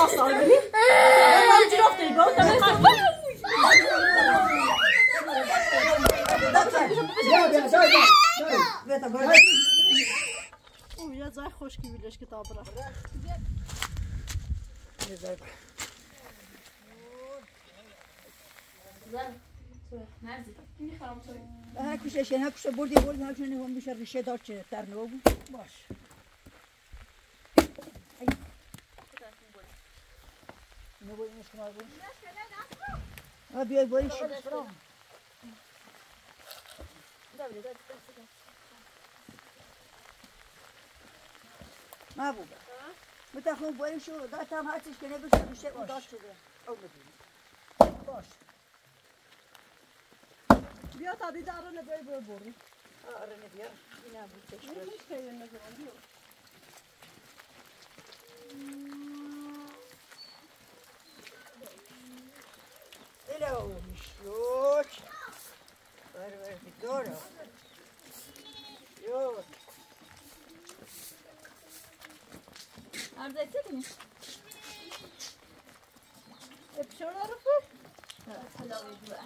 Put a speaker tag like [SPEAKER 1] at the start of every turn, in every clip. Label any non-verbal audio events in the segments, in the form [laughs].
[SPEAKER 1] off already. Why did you
[SPEAKER 2] off? They both have a Oh,
[SPEAKER 1] ja, zij goski wil ik het abra.
[SPEAKER 2] هر کسی هر کسی بردی بردی هر کسی نمیشه ریشه داشت تر نبود باش اینو با اینش کن آقا آ بیای با این شده فرام ما بوده متخون با این شده دست هم هستش که نبشه میشه اون دست شده او نبینی باش.
[SPEAKER 1] بیا تا بیده رو نبایی برو برو.
[SPEAKER 2] آره نبیا این هم بود. کشور نیست که یه نزمان بیو Tyle olmuş. Var var bir doğru. Yok.
[SPEAKER 3] Arzu etsin mi?
[SPEAKER 1] Öpüşüyor Arif'i.
[SPEAKER 3] Selam ediyor.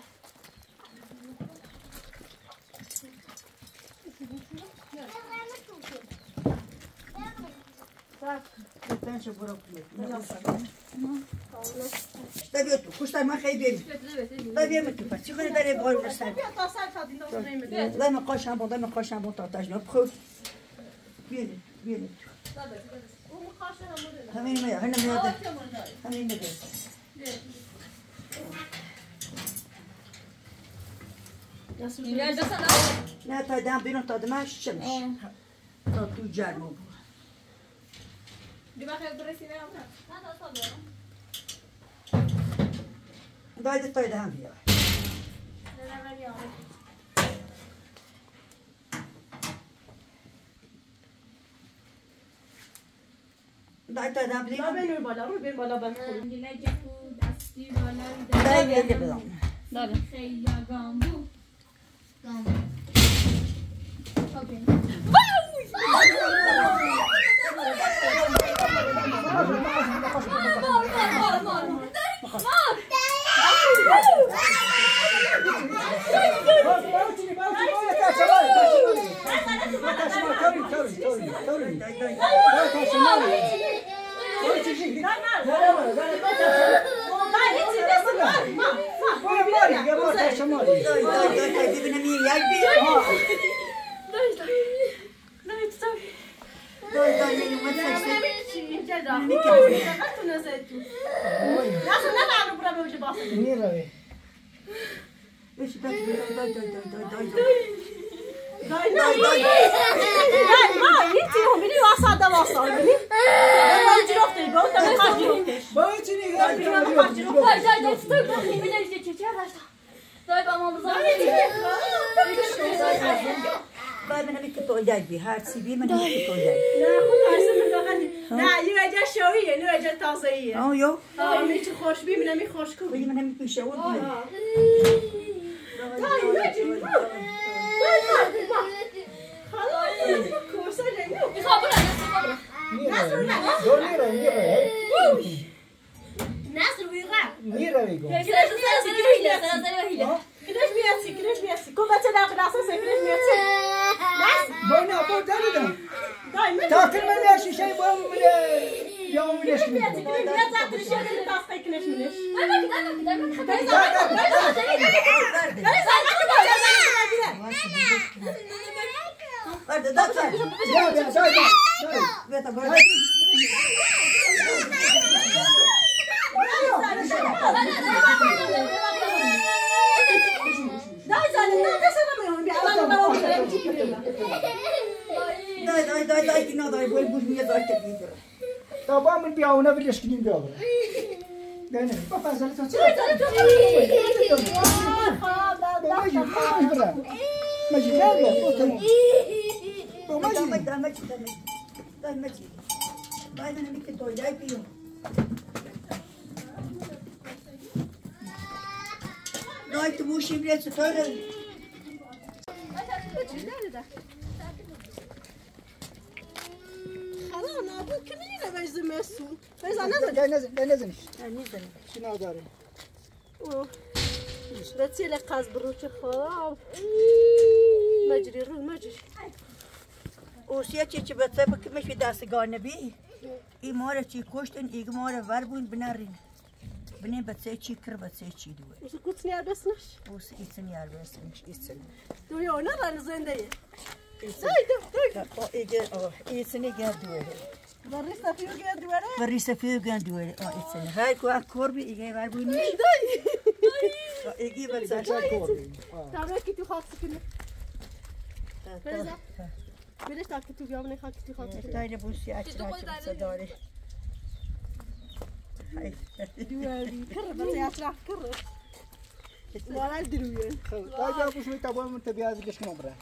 [SPEAKER 2] Так, это же бурлок. بیا تو ما من خیلی بیم تو پس چیکار داری بار بستن
[SPEAKER 1] بیا تا سر تا
[SPEAKER 2] دینا بستن بیا من بود
[SPEAKER 1] من قاشم بود تا
[SPEAKER 2] تو همین میاد همین میاد همین میاد
[SPEAKER 3] نه sana.
[SPEAKER 2] Ne tadım bir not tadım açmış. Tatlı cermo bu.
[SPEAKER 3] Bir bakayım? sanıyorum.
[SPEAKER 2] Daydı daydı hem ya.
[SPEAKER 3] Neler
[SPEAKER 2] yağmur. دایت دادم
[SPEAKER 1] بلی.
[SPEAKER 2] دادم
[SPEAKER 1] بین بالا رو بین بالا بند
[SPEAKER 3] کن. دستی بالا.
[SPEAKER 2] دادم بین بالا. دادم. خیلی گامبو. گامبو. کوسه جنگو می‌خوام برم نصر
[SPEAKER 1] نه
[SPEAKER 2] میره نصر
[SPEAKER 1] ویغا میره ویغا کلاش سر سر ویلا سر
[SPEAKER 2] سر ویلا کلاش میاسی کلاش
[SPEAKER 1] میاسی کو
[SPEAKER 3] بچه داغ
[SPEAKER 1] نصر
[SPEAKER 3] سر کلاش میاسی نصر بنا
[SPEAKER 1] بو دادم دایم تا کل من میاشی شی بام میره يوم من اشكي لا تعطي الشيء اللي تعطي كلاش
[SPEAKER 3] مناش انا Hadi dön sen. Gel gel gel gel.
[SPEAKER 2] Beta böyle. Dai Zane, dai da sana
[SPEAKER 1] mı yani? Bir adam bana onu verip çıkıyor.
[SPEAKER 2] Dai dai dai dai ki ne dai böyle bu niye dai ki
[SPEAKER 4] diyor. Tamamın bir avına bir ilişkin bir avına. Dene. Papa Zane çok. Çok çok. Baba yürüyüş bırak. Mas
[SPEAKER 2] de nada, puta. Dommaci. Dommaci, dommaci. Dommaci. Vai nella victoria, dai più. Noi tu musi bile su
[SPEAKER 1] tore. Hala ne bu kimi yine bezdi mesul? Bez
[SPEAKER 4] ana da. Denezin, denezin iş.
[SPEAKER 2] Denezin.
[SPEAKER 4] Şuna adare.
[SPEAKER 1] Oh. Ve çile kaz buruçu falan. Mecri, rul mecri.
[SPEAKER 2] اوسیا چی چی بچه با کمش به دستگانه بی ای ماره چی کشتن ای ماره ور بون بنارین بنه بچه چی کر بچه چی دوه
[SPEAKER 1] اوسی کتنی arbes naş?
[SPEAKER 2] Ousi itini arbes naş itini.
[SPEAKER 1] Duyu ona lan zendeyi. Saydım
[SPEAKER 2] duydum. O ege o itini gel
[SPEAKER 1] duve. Varisa fiyo gel
[SPEAKER 2] duvara. Varisa fiyo gel duvara o itini. Hay kuan korbi ege var bunu. Dayı. Ege
[SPEAKER 4] bacı korbi.
[SPEAKER 1] Tamam ki tu haksı kını. Tamam. Willen staat ik toe, ja, ik
[SPEAKER 2] ga ik toe gaan. Ik ga
[SPEAKER 1] de bus, ja, ik ga het zo door.
[SPEAKER 4] Doe die kerr, wat ja, traag kerr. ولا دروية. طيب يا بوش متابعين من تبيعات ليش كنا برا؟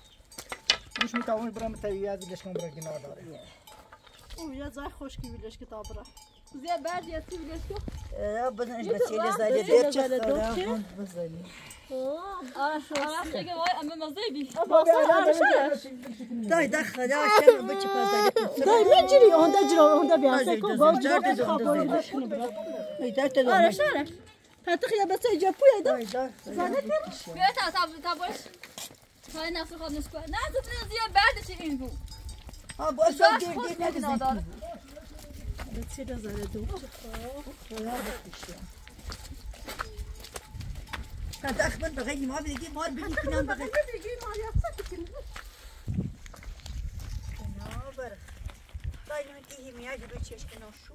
[SPEAKER 4] بوش متابعين برا من تبيعات ليش كنا برا جنا دار.
[SPEAKER 1] ويا زاي خوش كي ليش كتاب برا. زي بعد يا تي ليش كو؟
[SPEAKER 2] يا بدنا إيش بس يلي زاي
[SPEAKER 1] دير كذا. بس زاي. آه شو؟
[SPEAKER 2] أنا
[SPEAKER 1] شو
[SPEAKER 2] كمان
[SPEAKER 1] أمي
[SPEAKER 2] مزيبي. أبغى أنا شو؟ دای
[SPEAKER 1] دا خدا شما
[SPEAKER 2] بچه پازدگی
[SPEAKER 3] دای من
[SPEAKER 1] جری اونده جرا اونده بیانسه که
[SPEAKER 2] باو جرا
[SPEAKER 3] که خواب باید بکنی برا آره شاره پرتو خیلی بسه ایجا پویا دا زنه پر
[SPEAKER 2] بیا تا تا تا باش تا این
[SPEAKER 1] نفر خواب نسکوه نه
[SPEAKER 2] زبنی زیا بعد چی این بو ها باش ها گیر گیر نگه زیدی بچه دا زنه دو خدا مار بدي كنا بغیر مار
[SPEAKER 3] يا فتك یه میاد جلو شو ناشو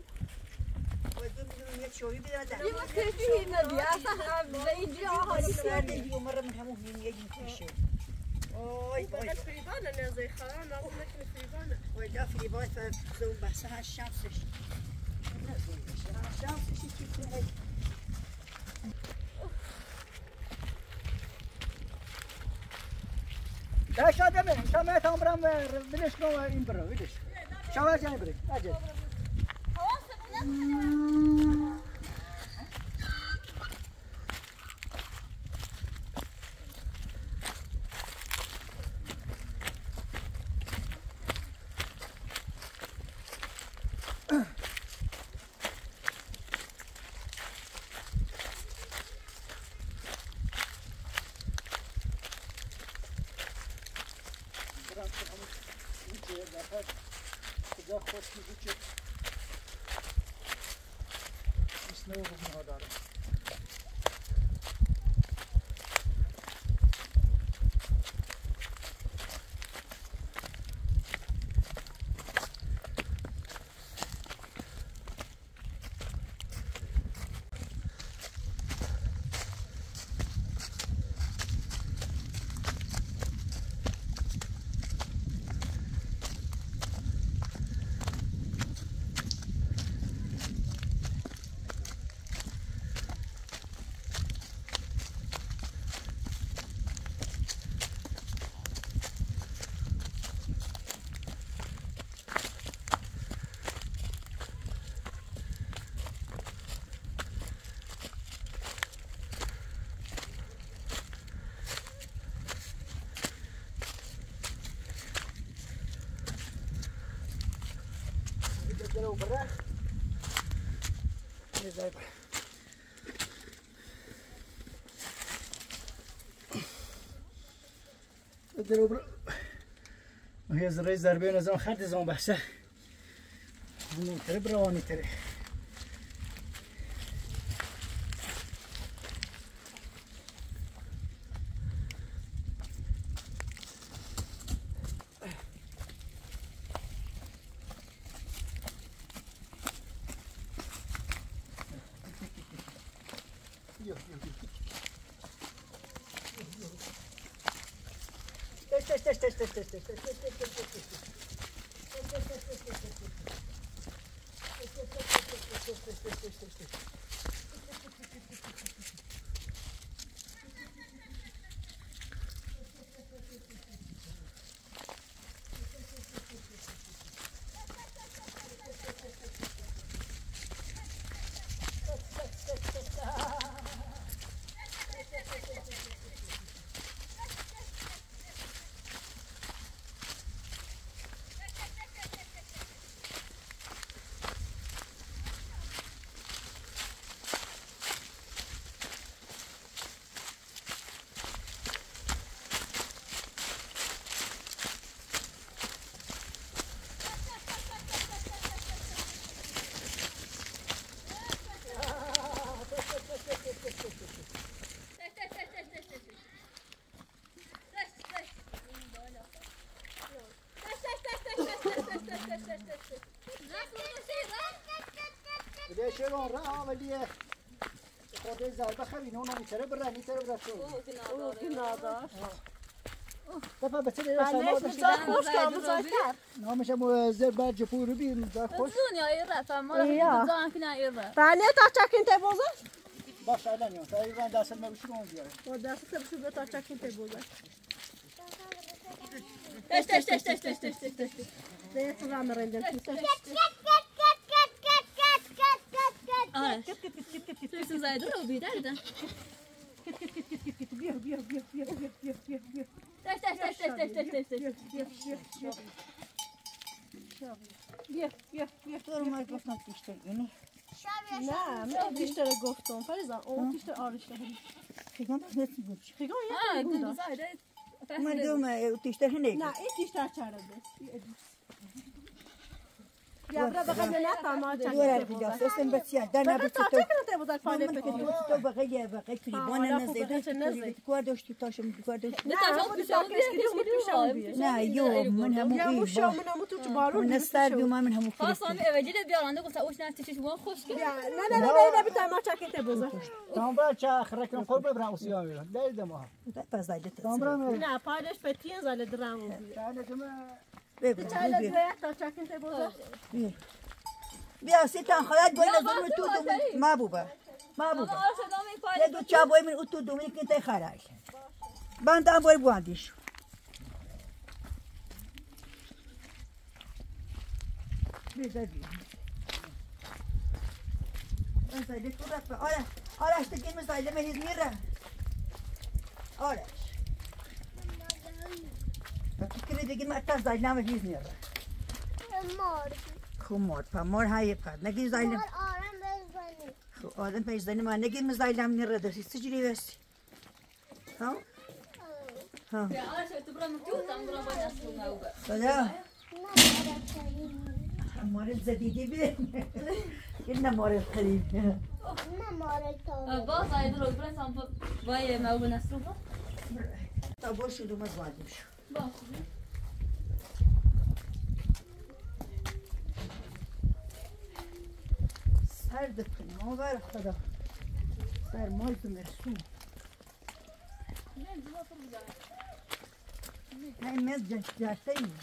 [SPEAKER 3] باید ببینم
[SPEAKER 2] یه چایی بدم در یه کسی ندی اصلا به اینجا
[SPEAKER 1] حالی کرده یه مرم همون یه
[SPEAKER 2] کشه وای وای فریبانه نزای خران آقا مکن فریبانه وای دا فریبانه
[SPEAKER 4] فزون بحثه هر شمسش هر شمسش چی کنه داشت آدمه شما تام برم بلش کنم این برو بلش Давай, Джани, бери. Ајде. Ugh. veo para allá. Desde ahí para allá. درو برو ما هي خرد از بحثه همون تره بروانی شلون راه ولی خود ضربه خبین اون میتره برا میتره برا تو؟
[SPEAKER 1] او گناه
[SPEAKER 4] دفعه بچه دیگه
[SPEAKER 1] بله
[SPEAKER 4] سلام
[SPEAKER 1] مزار خوش کن مزارتر
[SPEAKER 4] نامش هم زربر جپور بیم زر خوش.
[SPEAKER 3] دنیا ایره ما رو
[SPEAKER 1] Ja.
[SPEAKER 3] زان کنه ایره.
[SPEAKER 1] بله تا چکین تی بوزه
[SPEAKER 4] باش الان یون تا ایوان دست ما بشیم اون بیاره.
[SPEAKER 1] دست تبشو به تا چکین تی بوزه
[SPEAKER 3] تش تش تش تش تش تش تش تش
[SPEAKER 1] دیت رام رندن
[SPEAKER 3] آره
[SPEAKER 1] vai duro birer de. Biyor biyor
[SPEAKER 3] biyor biyor biyor biyor biyor biyor. Taş
[SPEAKER 1] taş taş taş
[SPEAKER 2] taş taş taş. Biyor biyor biyor
[SPEAKER 1] biyor. Biyor biyor biyor. Normal bakmak işte günü. Nein,
[SPEAKER 2] ich bin der
[SPEAKER 1] Gofton,
[SPEAKER 3] weil
[SPEAKER 1] ich
[SPEAKER 3] sage,
[SPEAKER 1] oh,
[SPEAKER 3] ich
[SPEAKER 2] bin der Arisch. Kriegen
[SPEAKER 1] das nicht gut. Kriegen ja. Ah, gut, das ist.
[SPEAKER 2] Mein
[SPEAKER 1] Dumme, ich
[SPEAKER 2] bin
[SPEAKER 1] der
[SPEAKER 2] Hennig. Nein, ich
[SPEAKER 1] bin
[SPEAKER 2] der
[SPEAKER 1] Charles.
[SPEAKER 2] Diabra
[SPEAKER 1] bakaniyata ama çanı. Dur
[SPEAKER 2] abi
[SPEAKER 1] ya.
[SPEAKER 2] Sen bir şey. Dana
[SPEAKER 1] bir şey.
[SPEAKER 2] Ben
[SPEAKER 1] de bu
[SPEAKER 2] da fane peki. Bu da
[SPEAKER 1] bakiye
[SPEAKER 3] bakiye
[SPEAKER 1] kuri.
[SPEAKER 3] Bana
[SPEAKER 1] ne zeydi? Kuar dostu taşım.
[SPEAKER 2] Kuar dostu. Ne taşım?
[SPEAKER 1] Bir
[SPEAKER 2] şey
[SPEAKER 1] olmuyor. Bir şey olmuyor. Ne
[SPEAKER 2] yok. Min hamu iyi. Ya
[SPEAKER 3] bu şey min hamu tuç barun. Min star bir ma min
[SPEAKER 1] hamu. Hasan evveliyle bir aranda gofta o şnas tiş bu hoş
[SPEAKER 4] ki. Ne ne ne ne bir tane çakete boza. Tam
[SPEAKER 2] bra ça
[SPEAKER 4] khrakan qol bra
[SPEAKER 1] usiya. Değil de ma. Da pas da.
[SPEAKER 4] Tam bra.
[SPEAKER 2] Ne
[SPEAKER 1] paylaş petiyen zale dram. Yani cuma
[SPEAKER 2] بیا. سی تن
[SPEAKER 3] خواهد
[SPEAKER 2] خدا
[SPEAKER 3] دوی
[SPEAKER 2] تو دومی
[SPEAKER 3] ما بوبا ما بوبا
[SPEAKER 2] یه دو چا بوی من اتو دومی که تای خراش بندم بوی بواندیشو بزدی بزدی تو رفت آره آره اشتگی مزایده مهید میره. آره دیگه ما تا زایل نام چیز نیاره مار. مار پا مار های پا. نگی زایل مار آرام بزنی خو آدم پیش زنی ما. نگی ما زایل نام نیاره درسی چجوری بسی ها؟ ها.
[SPEAKER 3] بلا [laughs] مار الزبيدي بين
[SPEAKER 2] قلنا مار القريب قلنا مار الطويل باز
[SPEAKER 3] يضرب برنس عم باي ما هو نسوبه
[SPEAKER 2] تا وش دوما زواجي شو. باخذ خیر ما بر خدا. سر مال تو مرسو این مز جشته ایم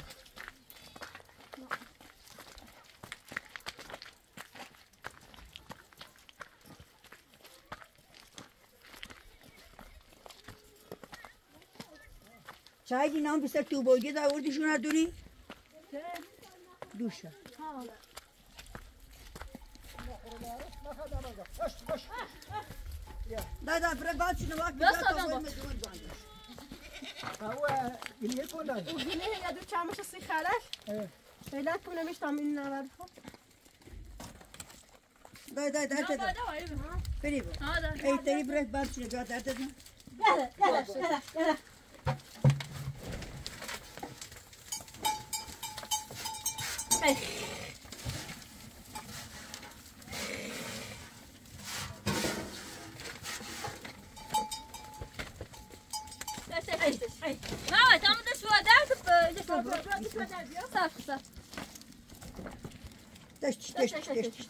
[SPEAKER 2] چایی نام بسر تو بایگه داوردیشون هدونی؟ دوشه Dai, dai, prebaci ne bak. Nasıl
[SPEAKER 3] adam bak?
[SPEAKER 4] هو گلیه کنن
[SPEAKER 1] او گلیه یا دو چمش سی
[SPEAKER 4] خرش
[SPEAKER 1] فعلا کنمش تا میلی نورد
[SPEAKER 2] خب دای دای دای دای بری با ای تایی برای بر چونه بیا درد دن
[SPEAKER 3] یاده یاده یاده یاده ای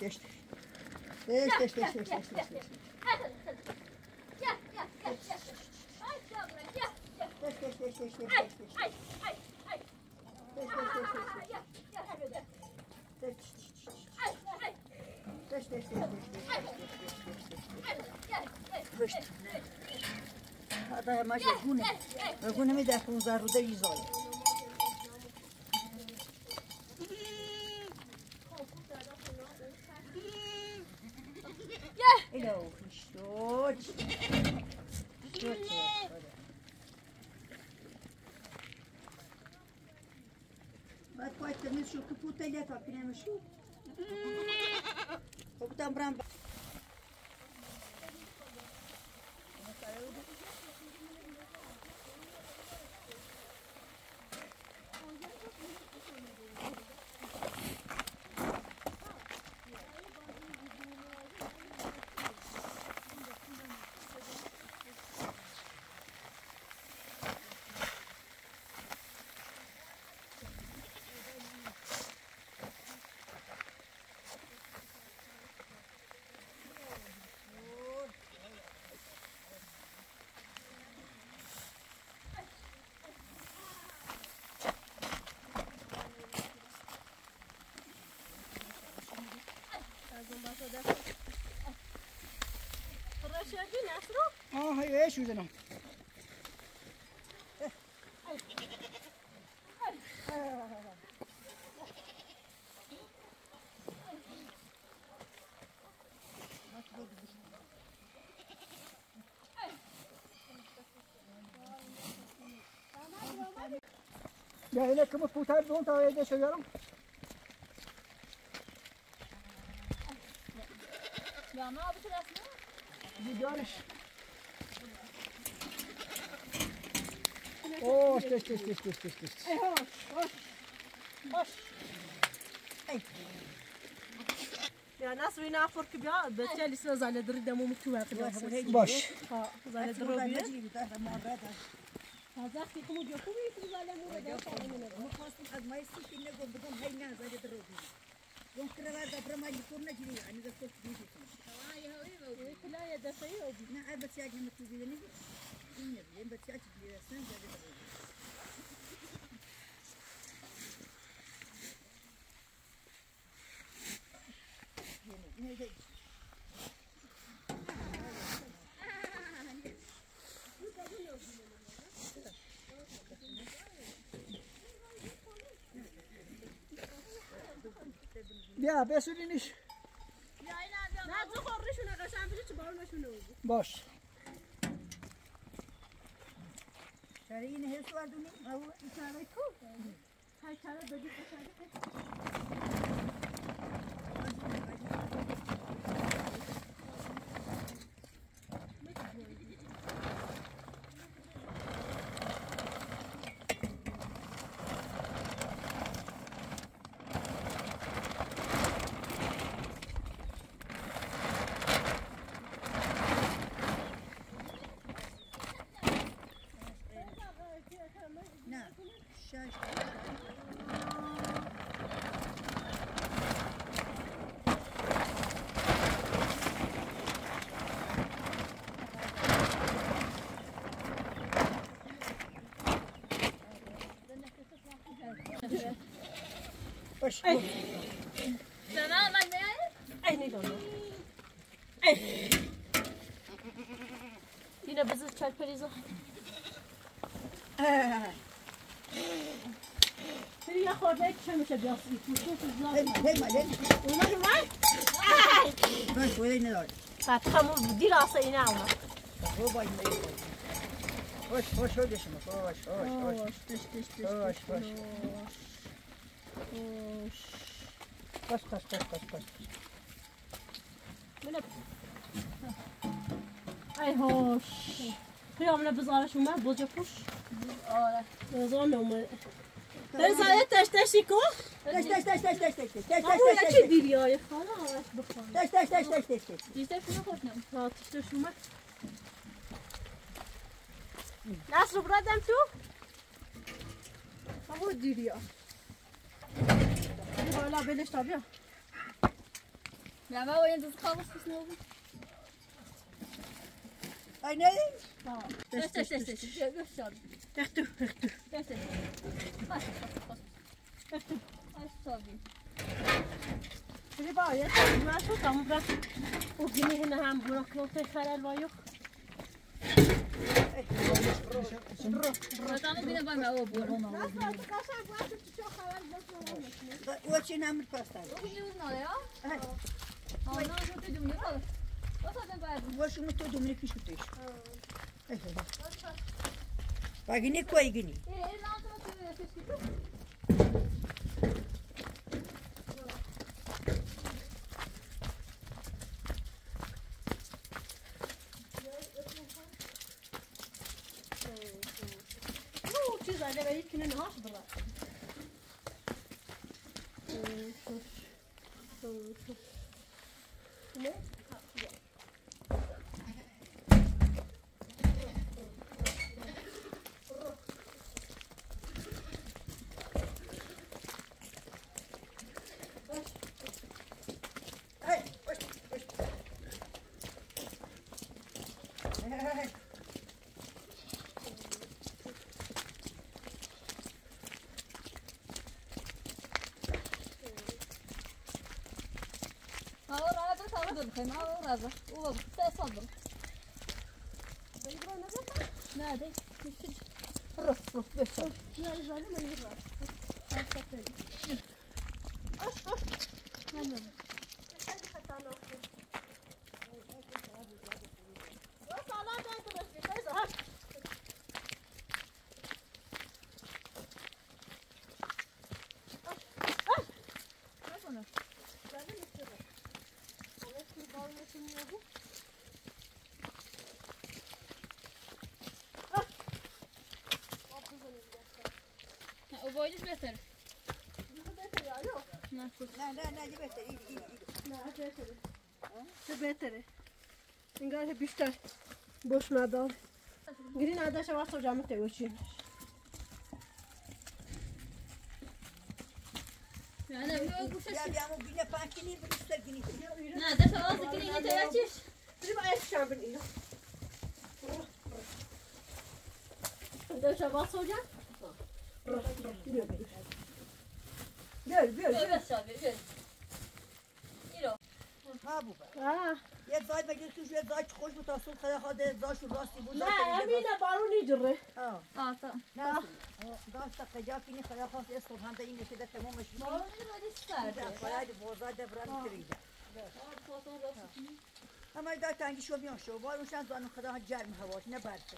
[SPEAKER 3] دشت
[SPEAKER 2] دشت دشت دشت دشت دشت دشت Hatta hemen şey, bu ne? Bu ne mi de 15 rude 100 oldu. باید کنیم شو که پوتلیت ها کنیم شو خب دم برم
[SPEAKER 4] آه هی ايش وزنهم Ya yine kımı putar don tavaya da söylüyorum.
[SPEAKER 3] Ya ne yapacağız?
[SPEAKER 4] Gidiyoruz. Oh, işte işte işte işte işte işte.
[SPEAKER 1] Ya nasıl bir nafır ki ya bence lisne zannederim demo mutu var kılası.
[SPEAKER 4] Boş.
[SPEAKER 1] Ha zannederim
[SPEAKER 2] والله
[SPEAKER 1] bir.
[SPEAKER 2] نجري بتاع ما بعد
[SPEAKER 1] Hazır ki kumu yok mu bir zannederim da.
[SPEAKER 2] مو خاص حد ما يصير إنه يقول بدون هاي ناس هذا دروبي يوم كره هذا برا ما يكون نجري يعني إذا كنت بيجي
[SPEAKER 1] Kula ya da şey o.
[SPEAKER 2] نعم بس يا جماعة تجي نجي إيه بس يا تجي سنة هذا
[SPEAKER 4] یا بسورینش
[SPEAKER 1] بیا این انجام نه تو خوردشونه قشن بیشه
[SPEAKER 4] چه
[SPEAKER 2] بارونشونه باش. شره اینه هست وردونی او
[SPEAKER 1] این شره تو هر
[SPEAKER 2] شره بگیر
[SPEAKER 4] Boş.
[SPEAKER 3] Sen ben ne?
[SPEAKER 1] Ay ne donu. Yine bizi çarperiz. Bir ya khorda kişi biraz ipucu kızlar.
[SPEAKER 2] هاي ما لين
[SPEAKER 1] Onlar var.
[SPEAKER 2] بس وين نلعب
[SPEAKER 1] Tamam dirasa yine alma.
[SPEAKER 2] هو باي ما
[SPEAKER 4] Boş boş hoş yaşama. Boş boş boş.
[SPEAKER 1] Hoş, dış dış dış.
[SPEAKER 4] Boş boş.
[SPEAKER 1] Hoş.
[SPEAKER 4] Koş koş koş koş koş.
[SPEAKER 1] Böyle. Ay hoş. Kıyamına biz araştırma boca kuş.
[SPEAKER 3] آره
[SPEAKER 1] Zaman mı? Ben sana taş taş yıkı.
[SPEAKER 2] تاش تاش تاش تاش تاش تاش تاش
[SPEAKER 1] Ama
[SPEAKER 2] تاش
[SPEAKER 1] ya
[SPEAKER 2] تاش
[SPEAKER 1] çi dil ya. Hala bakalım.
[SPEAKER 2] تاش تاش تاش تاش تاش تاش
[SPEAKER 3] İşte şunu koşnum.
[SPEAKER 1] Ha işte şu mu? Nasıl buradan tu? Ama dil ya. Hala beleş tabii ya.
[SPEAKER 3] Ya ben o yıldızı kalmışsın ne oldu?
[SPEAKER 2] هاي ناي
[SPEAKER 3] Teş teş teş teş. Göster.
[SPEAKER 1] Ektu, ektu.
[SPEAKER 3] Teş teş. Kaç kaç kaç. Ay tabii.
[SPEAKER 1] Şimdi bak ya. Ben şu tam bırak. O günü yine hem bırak notu helal var yok.
[SPEAKER 3] Vatanı bile bana o bu.
[SPEAKER 2] وش نعمل باستا
[SPEAKER 3] O gün uzun oluyor. Ondan sonra dedim ne kalır. O zaten bayağı.
[SPEAKER 2] وش متودو من فيش كتيش باقي نيكو يجيني
[SPEAKER 3] Ee, elin altına koyuyor keşke.
[SPEAKER 1] Bu çiz hadi ben ilk günü ne haş bırak.
[SPEAKER 2] هاي وش وش هاي
[SPEAKER 3] Ha o razı kaldı. Hem o razı. O ses aldım. نه ده
[SPEAKER 1] رف رف بفر نه اجازه
[SPEAKER 3] اوبایدش بهتره نه خوب
[SPEAKER 2] نه نه نه یه بهتر این این این
[SPEAKER 1] نه بهتره چه بهتره انگار بیشتر boş. Green adaş var hocam te uçuyor.
[SPEAKER 3] نه
[SPEAKER 2] بیامو بینه پاکنی بروستر گینی
[SPEAKER 3] نه ده فواز کنی این توچش
[SPEAKER 1] Bir bayağı şambın iyi. Adaş var
[SPEAKER 3] شابه بس ایرو
[SPEAKER 2] ها بوبا
[SPEAKER 1] Ha.
[SPEAKER 2] یه زای توش یه زای خوش بود تا صبح خدا خدا زاش راستی بود
[SPEAKER 1] emine barun icre.
[SPEAKER 2] اه
[SPEAKER 3] آه
[SPEAKER 2] نه داشت قجا کنی خدا خواست یه صبح هم این که تمامش
[SPEAKER 3] ما
[SPEAKER 2] بود
[SPEAKER 3] رو بدی سرده
[SPEAKER 2] باید بوزا دبران کریده اما دا تنگی شو بیان شو باروشن زانو خدا ها جرم هواش نه برسه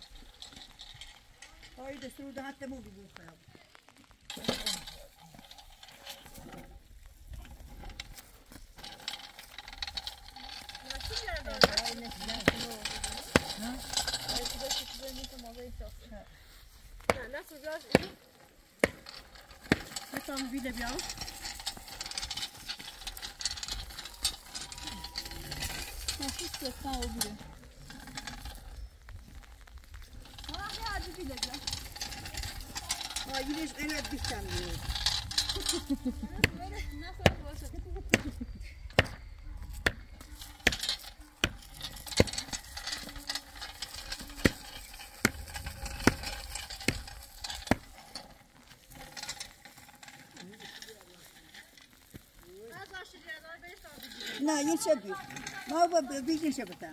[SPEAKER 2] های دستور ده حتی مو بگو خدا
[SPEAKER 1] Ne nasıl biraz iyi. Tamam bir de bir al.
[SPEAKER 3] نفس کتنا او بیره
[SPEAKER 2] ها ییش اینه بیشتم دیگه
[SPEAKER 3] نه فرق باشه
[SPEAKER 2] نه یه چه بی sabir. Mau ba bigin siya bata.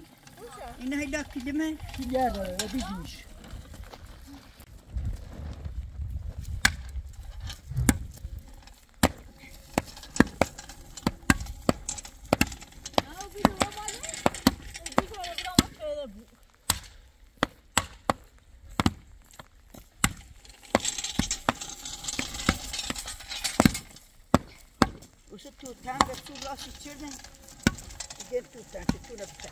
[SPEAKER 2] Ina hila
[SPEAKER 4] kilima. Kilyara, bigin
[SPEAKER 2] siya. Usha tu tanga tu rasi children. Tiene tutta, c'è una pizza.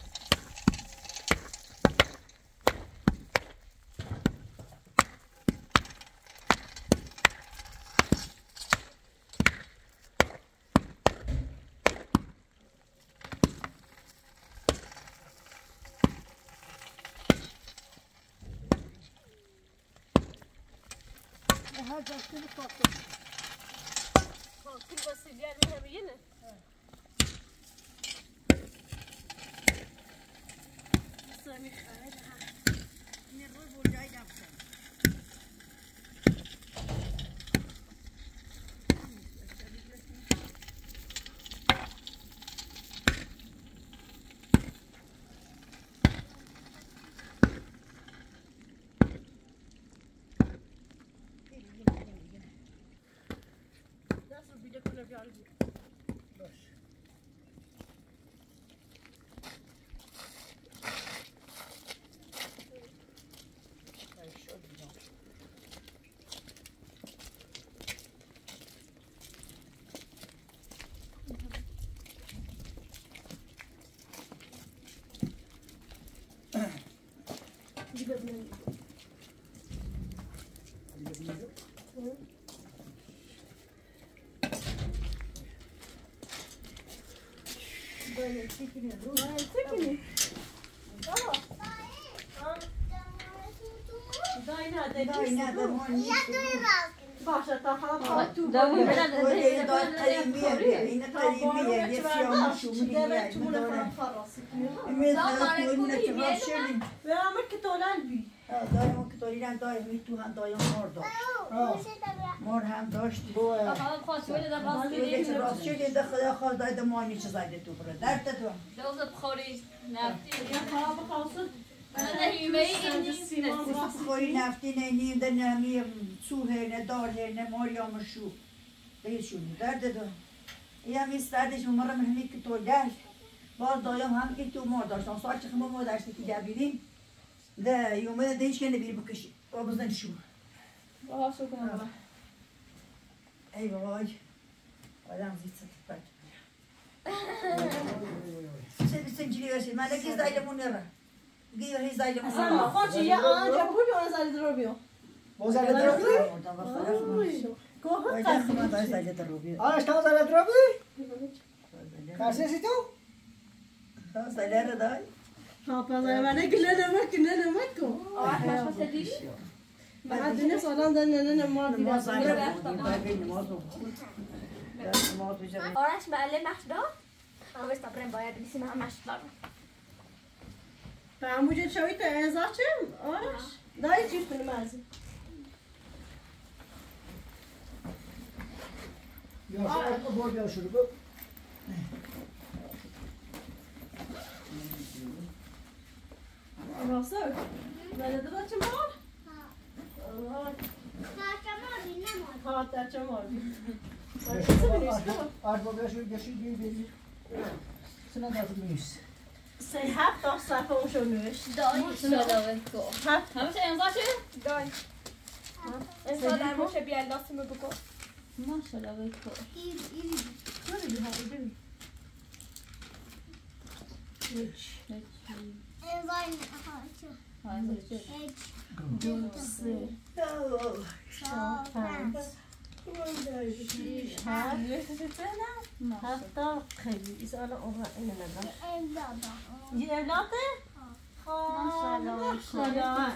[SPEAKER 2] Daha
[SPEAKER 1] zaten patladı. Kulbası gelmiyor mu yine?
[SPEAKER 2] Evet. আমি খাই
[SPEAKER 1] হ্যাঁ, না আমি রোজ বোঝাই যাব
[SPEAKER 2] Böyle
[SPEAKER 1] çekiliyor. Hayır çekiliyor.
[SPEAKER 2] Tamam. دادن بی. دایم که داری رن دایم می تو هم دایم
[SPEAKER 3] مار داشت مار هم داشت.
[SPEAKER 2] خواستی بده خواستی بده خواستی بده ما بده خواستی بده خواستی بده درد تو
[SPEAKER 3] دوزه بخاری نفتی.
[SPEAKER 1] خواب خواستی
[SPEAKER 2] نه نفتی نه نیم ده نه میم سوه نه دار نه ماری آمشو بیشون درده دار یا میز دردش مرم همی که تو باز دایم هم که تو مار داشتم سال چه خمه مو داشتی که دبیدیم ده یومه ده هیچ کنه بیر بکشی و بزن شو ای بابای آدم زیت سکت بچه چه بیسنجیری برسید من لگه زایلمون نره گیه هی زایلمون
[SPEAKER 1] اصلا خواهد یه آنجا بودی آن زدی درو بیو
[SPEAKER 4] باز زده درابی؟
[SPEAKER 1] گوه
[SPEAKER 2] وجه خمان دای زایل در رو بیاد
[SPEAKER 4] آرش کام زده درابی؟ خرسه سی تو؟
[SPEAKER 2] زایل رو دای
[SPEAKER 1] گله نمک گله نمک کو بعد دنیا سالان دن نه نه مار دیگه
[SPEAKER 2] نماز زایل بودیم باید نماز رو در نماز بجا
[SPEAKER 3] آرش معلم مشدا آرش تبرم باید بسیم هم مشدا
[SPEAKER 1] فهموجه شوی تا ازا چه آرش دایی چیز کنی مرزی
[SPEAKER 4] یا شاید بار بیا شروع کن
[SPEAKER 1] راسته بلده دا چه مار ها در چه مار
[SPEAKER 4] آرد با بیا شروع گشید بی بی سنا دست نیست
[SPEAKER 1] سه هفت تا صفحه اون شو نوشت هفت
[SPEAKER 3] همه چه امضا چه؟ دای امضا در موشه بیال داستمو بکن
[SPEAKER 1] سه پنج شیش هفت هفت تا خیلی ایسا الان اون اینه ندارم یه اولاده؟ خواه ماشالله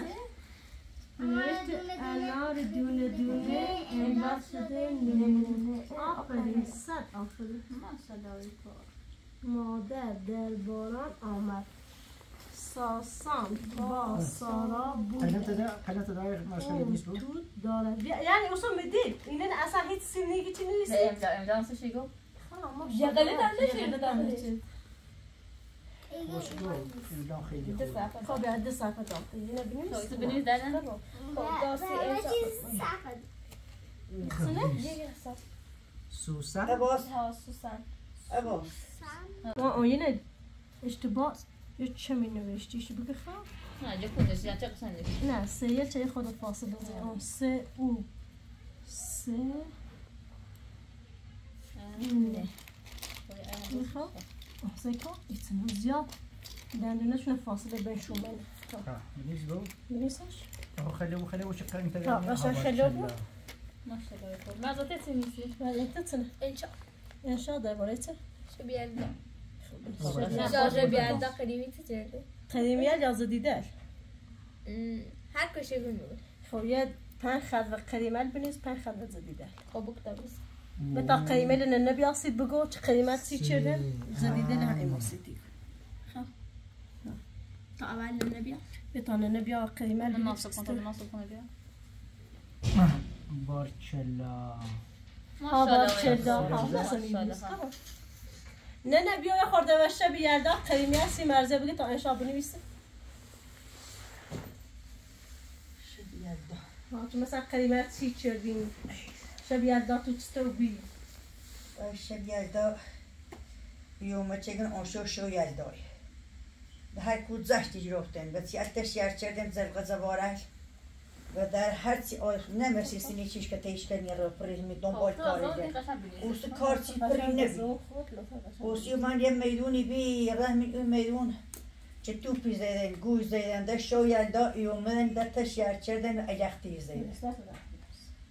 [SPEAKER 1] نوشت انار دونه دونه املاک شده نمونه آفرین صد آفرین مادر در باران آمد ساسان با سارا بود
[SPEAKER 4] ده قیمت ده مشکلی نیست بود؟
[SPEAKER 1] دارد یعنی اصلا می‌دید اینه اصلا هیچ سینگی چی نیست
[SPEAKER 3] امضا امضا سشی گو جغلی دنده شده دنده
[SPEAKER 4] باش دو اینا خیلی خوب
[SPEAKER 1] خب یاد صفحه داخته اینه بنویس
[SPEAKER 3] تو بنویس دادن خب. داستی امضا
[SPEAKER 4] سوسن؟
[SPEAKER 2] عباس
[SPEAKER 3] ها سوسن.
[SPEAKER 2] عباس
[SPEAKER 1] ما آینه اشتباه یه چه می نوشتیش بگه خب؟
[SPEAKER 3] نه جا کندش یا چه قسندش
[SPEAKER 1] نه سه یه چه خود فاصله بزنی اون سه او سه. نه. می‌خوام سه کن ایتنو زیاد. دندونه شونه فاصله بینشون بینه
[SPEAKER 4] ها نیست بود
[SPEAKER 1] بنویسش
[SPEAKER 4] آه خیلی و خیلی و چه قیمت
[SPEAKER 1] آه، باشه، خیلی بود.
[SPEAKER 3] ماشاءالله. خب مزاتت سینیسی
[SPEAKER 1] ولی تتنه
[SPEAKER 3] انشا
[SPEAKER 1] انشاء درباره چه؟
[SPEAKER 3] شو بیالدا
[SPEAKER 1] خب،
[SPEAKER 3] قدیمی تجربه
[SPEAKER 1] قدیمیت یا زدیده
[SPEAKER 3] هر کشی بود
[SPEAKER 1] خب یه پنج خط و قدیمت بنویس پنج خط و زدیده
[SPEAKER 3] خب بکتابیس
[SPEAKER 1] بتا قیمه لن النبي أصيد بقول قیمت سی. چرده زدیده لها ایماسیدی
[SPEAKER 3] تا اول نبیا
[SPEAKER 1] بتا النبي قیمه
[SPEAKER 3] ناصب کنه ناصب کنه بیا.
[SPEAKER 4] بارچلا.
[SPEAKER 1] ها بارچلا. ها نه نه بیا خورده وشه بیارده قیمه سی مرزه بگی تا انشا بنویسه. ها تو مثلا قیمت سی چردین شب یالدا تو چطور بی؟
[SPEAKER 2] شب یلدا. یوم چگن آشو شو یلدای. به هر کود زشتی رفتن. و تی اتش یر چردن زرق زوارش و در هر چی آی نمرسی سینی چیش که تیش کنی رو پریز می دنبال کاری ده اوست کار چی پری نبی. اوست من یه می‌دونی بی رحمی اون میدون چه توپی زیدن گوی زیدن ده شو یلدا یومن ده تش یر چردن و اجختی زیدن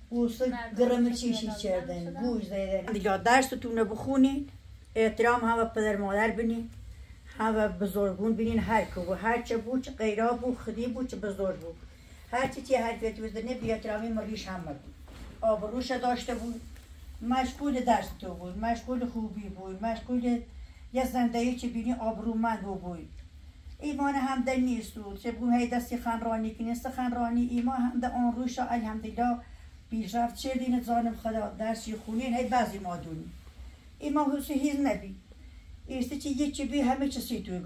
[SPEAKER 2] اوست گرم چیشی چردن گوش زیدن دیگه درستون رو بخونین احترام هم پدر مادر بینین هم بزرگون بینین هر که بود. هر چه بود چه غیرا بود خودی بود چه بزرگ بود. هر چی چی حرفیتی بزنه بی احترامی مریش هم بود. آبروش داشته بود. مشغول درس تو بود مشغول خوبی بود مشغول یه زندگی چه بینی آبرومند بود. ایمان هم در نیست بود چه بود هی دستی خانرانی کنی سخنرانی ایمان هم در آن روش الحمدلله پیشرفت چه دین زانم خدا درسی خونین هی بعضی ما دونی ایما حسی نبی. ایسته چی یه چی بی همه چی سی توی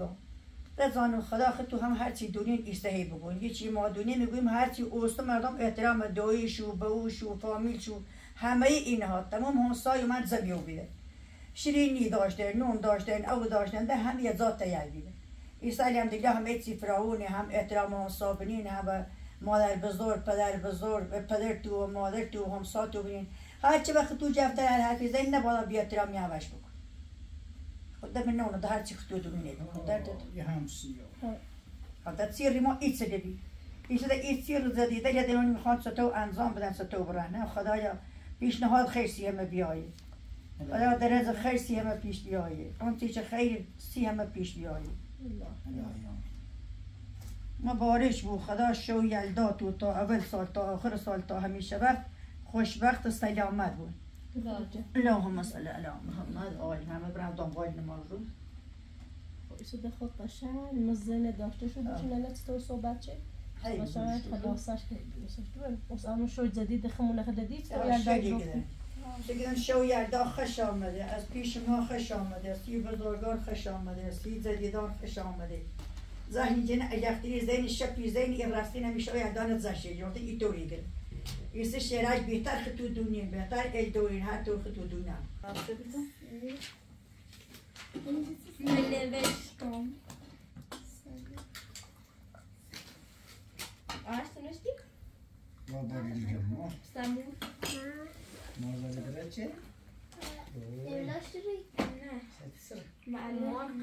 [SPEAKER 2] گم بزانو خدا خود تو هم هرچی دونین ایستهی بگون یه چی ما دونین می‌گویم هرچی اوست مردم احترام دویشو بهوشو فامیلشو همه اینها. تمام همسای من زبیو بیده. شیرینی داشته نون داشته او داشتن ده هم یه ذات تیار بیده. ایسالی هم دیگه هم ایتی فراونه هم احترام همسا بنین هم مادر بزرگ پدر بزرگ پدر تو و مادر تو و همسا تو بنین هرچی وقت تو جفتر هر حرفی زین نبالا بی احترام یواش بکن خود من نونو ده هرچی خطو دو بینید در ده
[SPEAKER 4] یه همسیه
[SPEAKER 2] حتی سیر ما ایت سده بی ایت سیر زدی ده یه می‌خواد ستو انظام بدن ستو برن خدایا پیشنهاد خیر سی همه بیایه خدا در از خیر سی همه پیش بیایه اون خیر سی همه پیش بیایه ما بارش بو خدا شو یلدا تو تا اول سال تا آخر سال تا همیشه وقت خوشبخت و سلامت بود اللهم صل علی محمد آل همه برم دنبال نماز رو.
[SPEAKER 3] ده خود قشن مزنه داشته شد. بچه نلت تو صحبت چه؟ مثلا خلاصش اصلا همون شو جدید خمونه خدادی تو
[SPEAKER 2] شو
[SPEAKER 3] یلدا
[SPEAKER 2] خوش آمده. از پیش ما خوش آمده. سی بزرگان خوش آمده. سی جدیدان خوش آمده. ذهنی جن اجاختری زین شپی زین این راستی نمیشه یلدان زشه جورت ای طوری گل ایسه شراج بهتر خطو دونین بهتر ال دورین هر طور خطو دونن
[SPEAKER 5] نوشتم آرش تو نوشتی؟
[SPEAKER 4] ما باری دیگه ما
[SPEAKER 5] سمور
[SPEAKER 4] ما زده برد چه؟
[SPEAKER 5] نه معلوم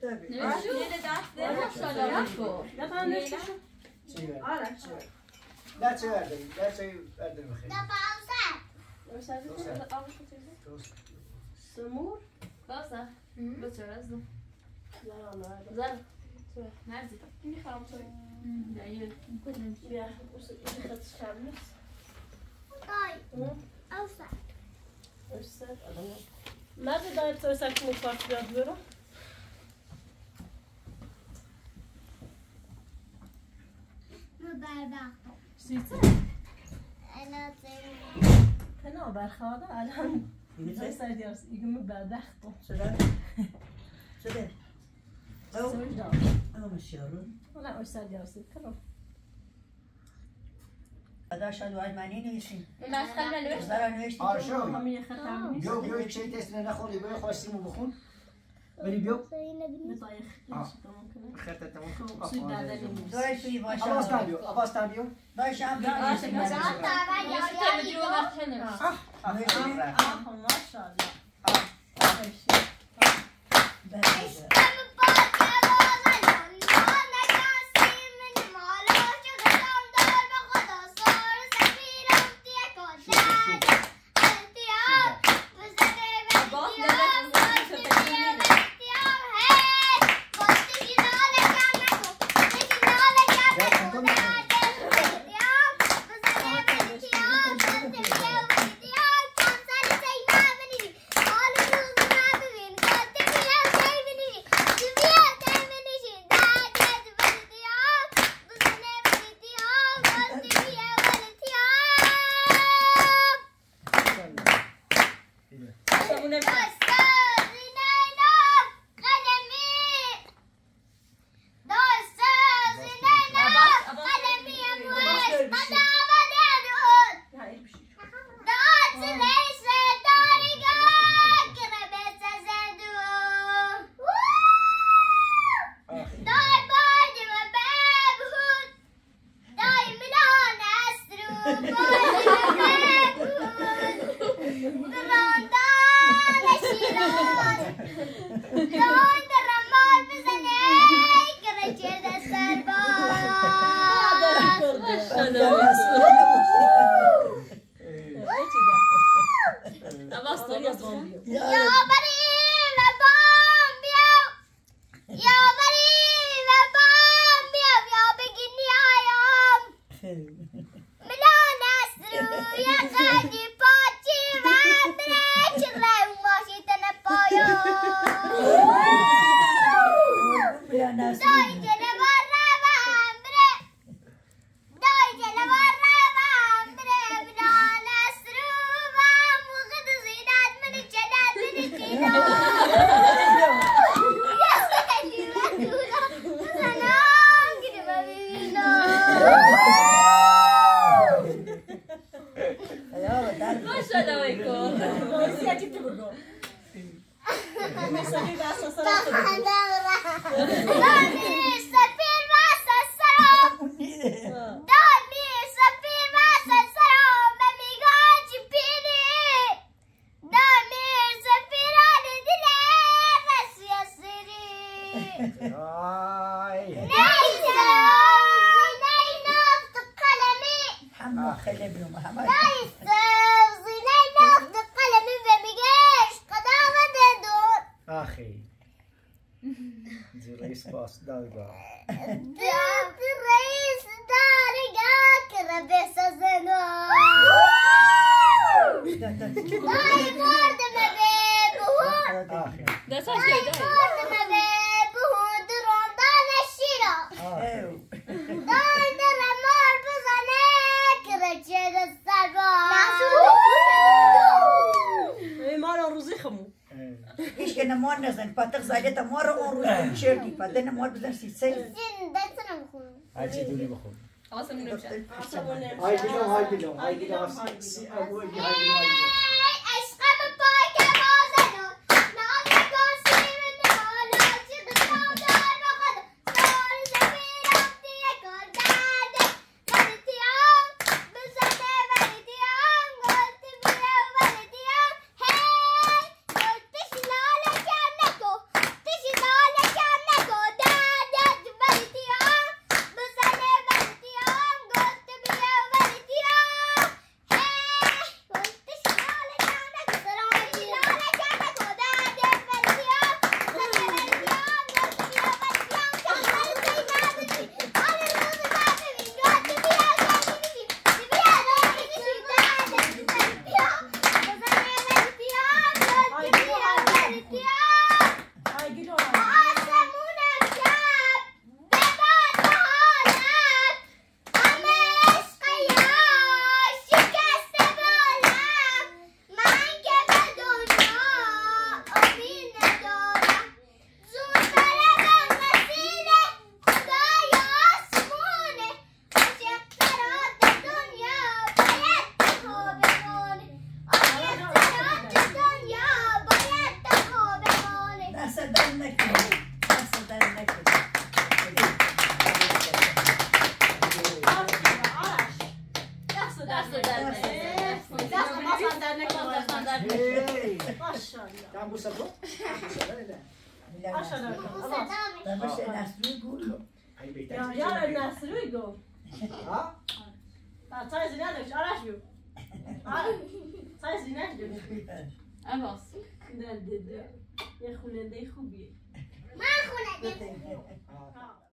[SPEAKER 3] بیو
[SPEAKER 4] خواستیم بخون بری بیو
[SPEAKER 5] Ne dayı.
[SPEAKER 3] Tamam kanı. خطه تمام
[SPEAKER 5] کن
[SPEAKER 3] Suyu derdelim. دای توی باشه
[SPEAKER 5] عباس تابیو عباس تابیو دای شام
[SPEAKER 3] Ya,
[SPEAKER 5] نویسیم
[SPEAKER 3] ya, بربخت سیته انا برخواده الان بسر دیارس ایگم بربخت
[SPEAKER 2] شده شده
[SPEAKER 3] سوش دار
[SPEAKER 2] او. مشیارون.
[SPEAKER 3] ولا اوش
[SPEAKER 2] سر دیارس کرو داشتن و
[SPEAKER 5] آلمانی نیستیم بس
[SPEAKER 2] خلمه نوشتیم
[SPEAKER 4] آرشو. یو یو چه تست نخوری؟ بای خواستیم و بخون. بريبيو
[SPEAKER 3] خيرت انت
[SPEAKER 2] ممكن دايش في
[SPEAKER 4] باش اباس تابيو اباس
[SPEAKER 2] تابيو دايش
[SPEAKER 3] عم
[SPEAKER 2] دايش
[SPEAKER 3] عم
[SPEAKER 5] دايش عم دايش عم دايش
[SPEAKER 2] عم
[SPEAKER 3] دايش عم دايش Milana Suya
[SPEAKER 5] Gadi
[SPEAKER 2] مار بزن سی سی
[SPEAKER 4] هرچی دوری بخون
[SPEAKER 3] آسمون نمیشه
[SPEAKER 4] های بیلون های بیلون های بیلون سی های بیلون
[SPEAKER 1] خواننده خوبیه. من خواننده